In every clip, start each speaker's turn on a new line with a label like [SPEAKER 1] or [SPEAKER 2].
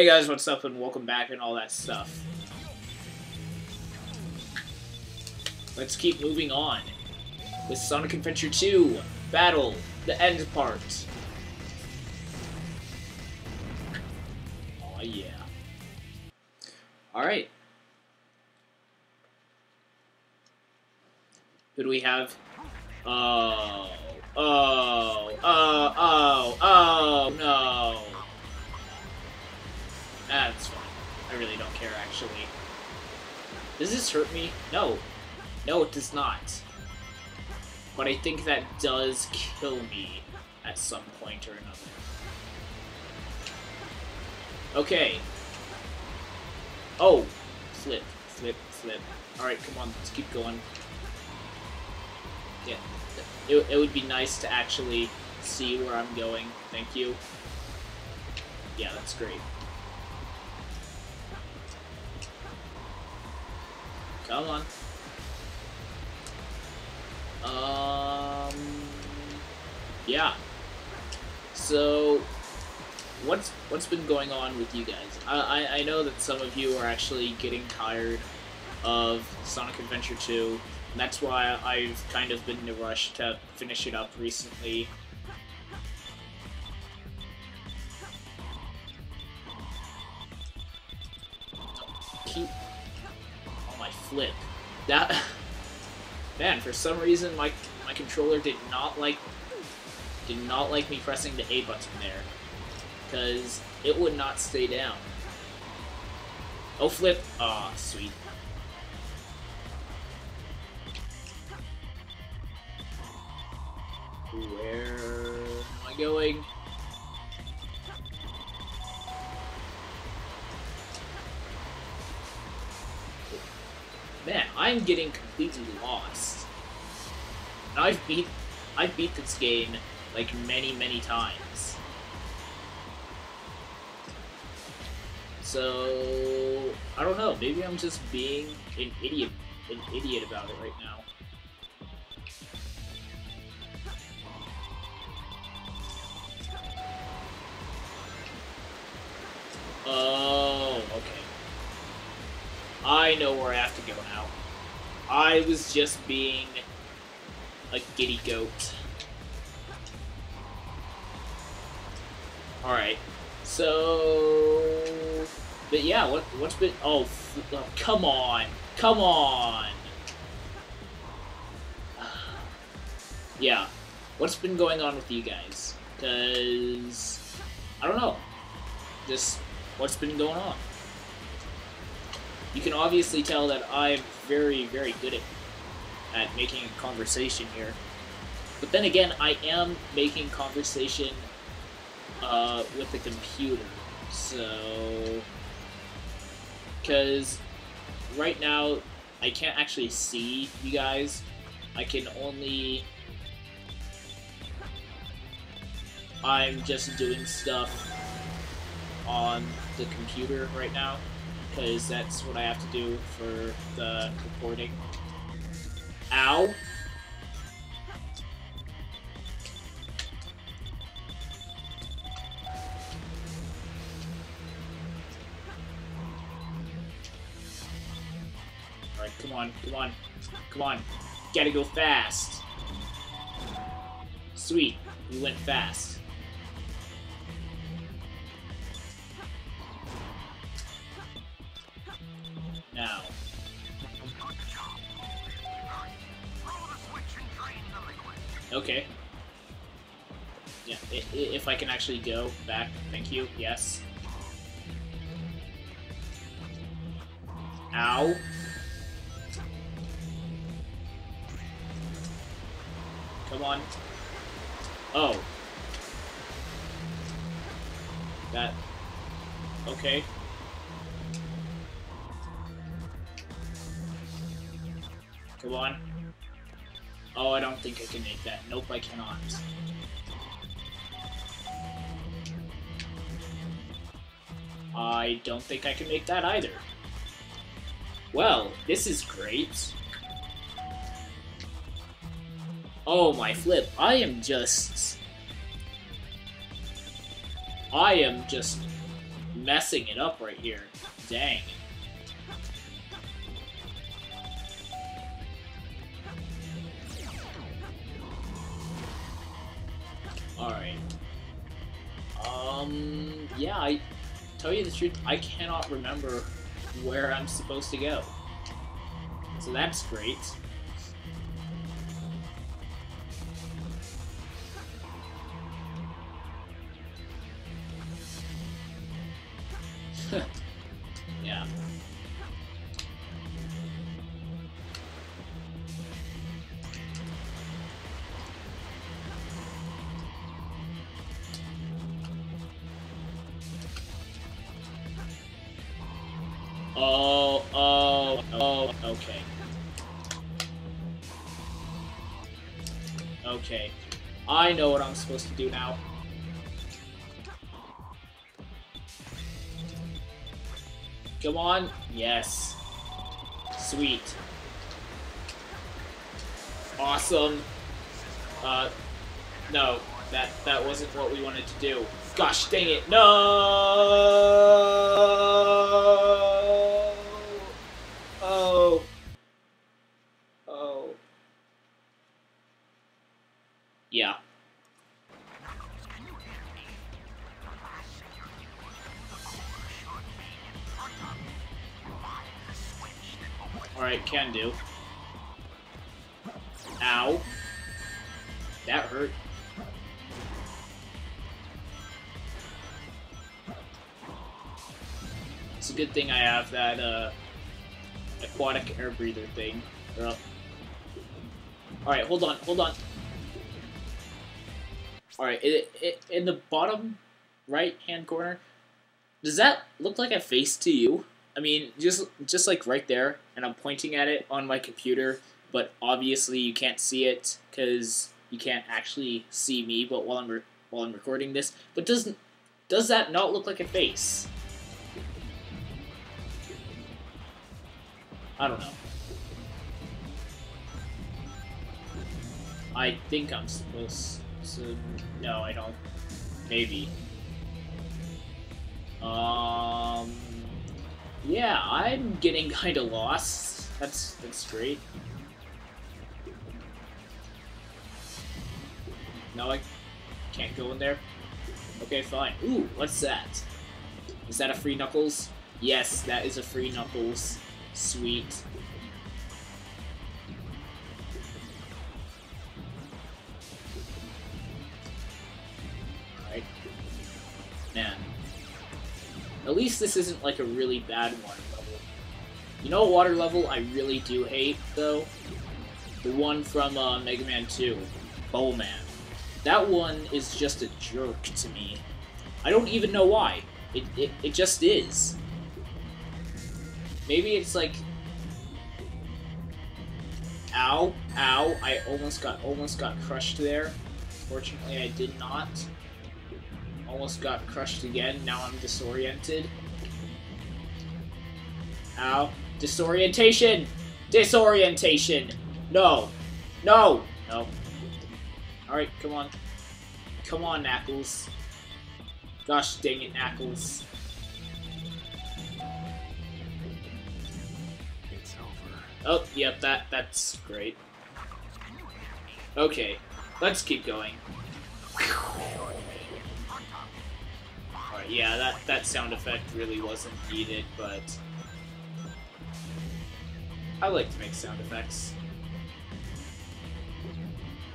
[SPEAKER 1] Hey guys, what's up and welcome back and all that stuff. Let's keep moving on with Sonic Adventure 2 Battle, the end part. Oh yeah. Alright. Who do we have? Oh. Oh. Oh. Oh. Oh. No. Really don't care, actually. Does this hurt me? No. No, it does not. But I think that does kill me at some point or another. Okay. Oh. Flip, flip, flip. Alright, come on, let's keep going. Yeah. It, it would be nice to actually see where I'm going. Thank you. Yeah, that's great. Come on. Um. Yeah. So, what's what's been going on with you guys? I, I I know that some of you are actually getting tired of Sonic Adventure 2. And that's why I've kind of been in a rush to finish it up recently. Flip. That man, for some reason my my controller did not like did not like me pressing the A button there because it would not stay down. Oh flip! Ah, oh, sweet. Where am I going? Man, I'm getting completely lost. And I've beat I've beat this game like many, many times. So I don't know, maybe I'm just being an idiot an idiot about it right now. Okay. I know where I have to go now. I was just being a giddy goat. Alright. So... But yeah, what, what's been... Oh, oh, come on. Come on. yeah. What's been going on with you guys? Because... I don't know. Just what's been going on. You can obviously tell that I'm very, very good at, at making a conversation here. But then again, I am making conversation uh, with the computer. So... Because right now, I can't actually see you guys. I can only... I'm just doing stuff on the computer right now because that's what I have to do for the recording. Ow! Alright, come on, come on, come on. Gotta go fast. Sweet, we went fast. Okay. Yeah, if I can actually go back, thank you, yes. Ow. Come on. Oh. That... Okay. Come on. Oh, I don't think I can make that. Nope, I cannot. I don't think I can make that either. Well, this is great. Oh, my flip. I am just... I am just messing it up right here. Dang. Um, yeah, I tell you the truth, I cannot remember where I'm supposed to go. So that's great. Oh, oh, oh, okay. Okay. I know what I'm supposed to do now. Come on. Yes. Sweet. Awesome. Uh, no. That, that wasn't what we wanted to do. Gosh dang it. No! It's a good thing I have that, uh, aquatic air breather thing. Alright, hold on, hold on. Alright, it, it, in the bottom right hand corner, does that look like a face to you? I mean, just just like right there, and I'm pointing at it on my computer, but obviously you can't see it because you can't actually see me. But while I'm while I'm recording this, but doesn't does that not look like a face? I don't know. I think I'm supposed to. No, I don't. Maybe. Um. Yeah, I'm getting kind of lost. That's that's great. No, I can't go in there. Okay, fine. Ooh, what's that? Is that a free Knuckles? Yes, that is a free Knuckles. Sweet. Alright. Man. At least this isn't like a really bad water level. You know water level I really do hate, though? The one from uh, Mega Man 2. Bubble Man. That one is just a jerk to me. I don't even know why. It, it, it just is. Maybe it's like... Ow, ow, I almost got almost got crushed there. Fortunately, I did not. Almost got crushed again. Now I'm disoriented. Ow. Disorientation! Disorientation! No! No! No. Alright, come on. Come on, Knuckles. Gosh dang it, Knuckles. Oh, yep, that that's great. Okay, let's keep going. Alright, yeah, that, that sound effect really wasn't needed, but... I like to make sound effects.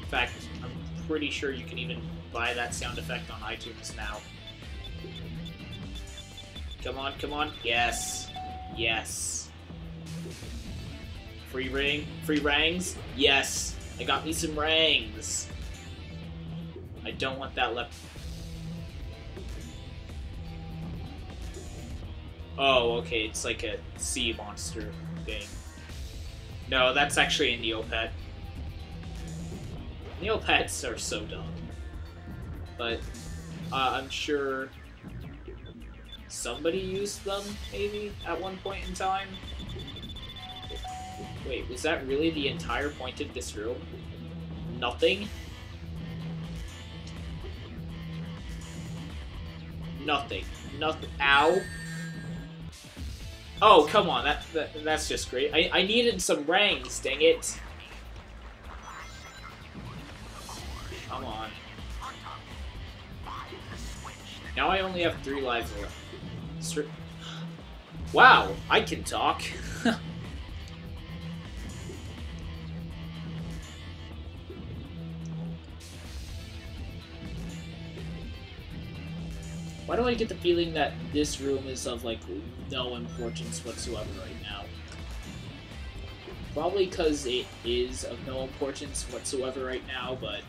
[SPEAKER 1] In fact, I'm pretty sure you can even buy that sound effect on iTunes now. Come on, come on. Yes. Yes. Free ring? Free rangs? Yes. I got me some rangs. I don't want that left. Oh, okay, it's like a sea monster thing. No, that's actually a Neopet. Neopets are so dumb. But uh, I'm sure somebody used them, maybe, at one point in time. Wait, was that really the entire point of this room? Nothing? Nothing. nothing. Ow. Oh, come on. That, that That's just great. I, I needed some rangs, dang it. Come on. Now I only have three lives left. Wow, I can talk. Why do I get the feeling that this room is of, like, no importance whatsoever right now? Probably because it is of no importance whatsoever right now, but...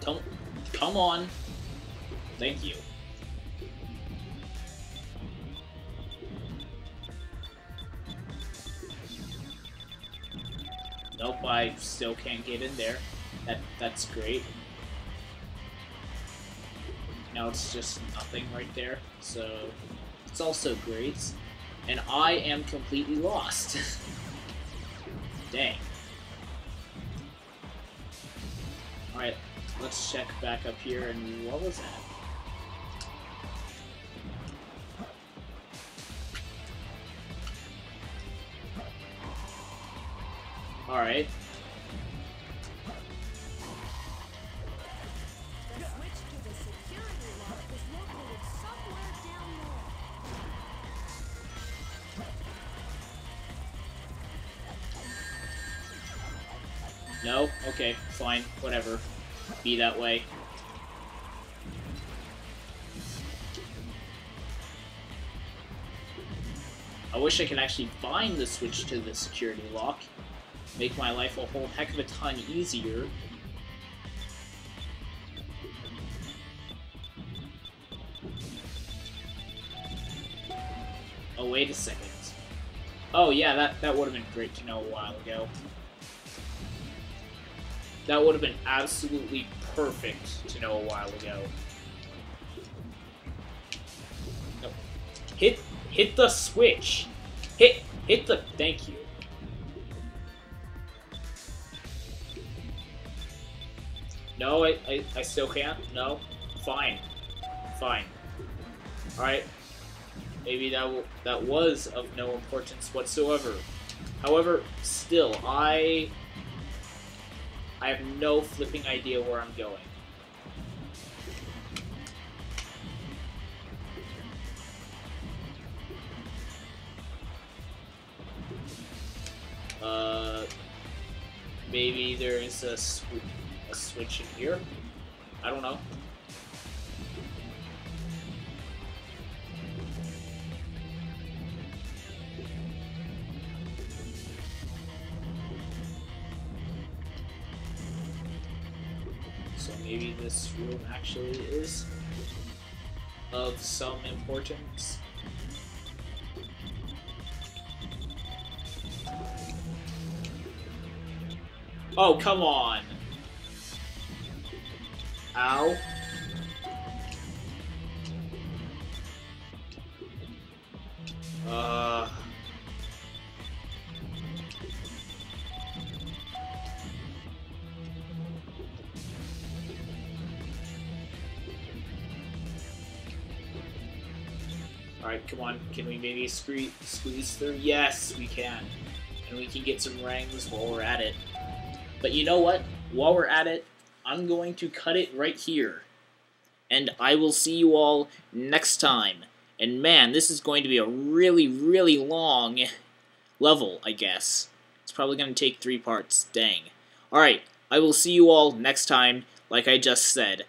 [SPEAKER 1] Don't... Come on! Thank you. I still can't get in there. That That's great. Now it's just nothing right there, so it's also great. And I am completely lost. Dang. Alright, let's check back up here, and what was that? Alright. No? Okay, fine. Whatever. Be that way. I wish I could actually find the switch to the security lock make my life a whole heck of a ton easier. Oh, wait a second. Oh, yeah, that, that would have been great to know a while ago. That would have been absolutely perfect to know a while ago. No. Hit, hit the switch. Hit, hit the, thank you. No, I, I, I still can't? No? Fine. Fine. Alright. Maybe that, that was of no importance whatsoever. However, still, I... I have no flipping idea where I'm going. Uh, maybe there is a a switch in here. I don't know. Room actually is of some importance. Oh, come on! Ow. Uh... Come on. Can we maybe squeeze, squeeze through? Yes, we can. And we can get some rangs while we're at it. But you know what? While we're at it, I'm going to cut it right here. And I will see you all next time. And man, this is going to be a really, really long level, I guess. It's probably going to take three parts. Dang. Alright, I will see you all next time, like I just said.